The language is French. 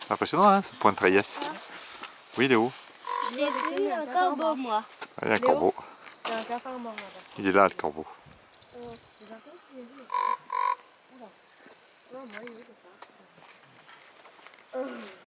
C'est impressionnant, hein, ce point de Trayès. Oui, il est où? J'ai vu un corbeau, moi. Ah, il y a un corbeau. Il est là, le corbeau.